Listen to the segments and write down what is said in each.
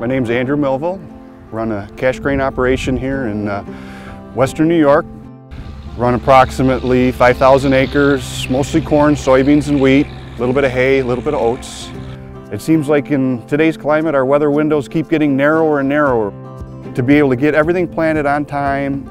My name's Andrew Milleville. Run a cash grain operation here in uh, Western New York. Run approximately 5,000 acres, mostly corn, soybeans, and wheat. A little bit of hay, a little bit of oats. It seems like in today's climate, our weather windows keep getting narrower and narrower. To be able to get everything planted on time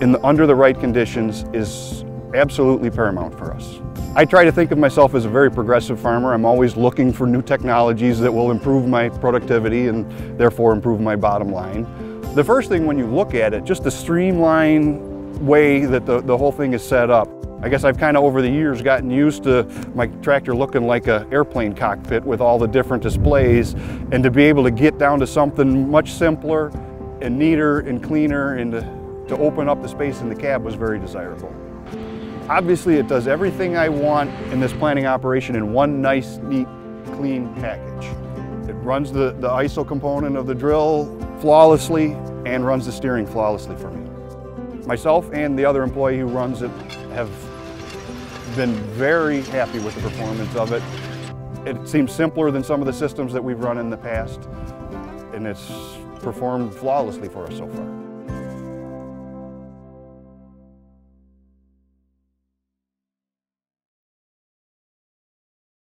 in the, under the right conditions is absolutely paramount for us. I try to think of myself as a very progressive farmer. I'm always looking for new technologies that will improve my productivity and therefore improve my bottom line. The first thing when you look at it, just the streamline way that the, the whole thing is set up. I guess I've kind of over the years gotten used to my tractor looking like an airplane cockpit with all the different displays and to be able to get down to something much simpler and neater and cleaner and to, to open up the space in the cab was very desirable. Obviously it does everything I want in this planting operation in one nice, neat, clean package. It runs the, the ISO component of the drill flawlessly and runs the steering flawlessly for me. Myself and the other employee who runs it have been very happy with the performance of it. It seems simpler than some of the systems that we've run in the past and it's performed flawlessly for us so far.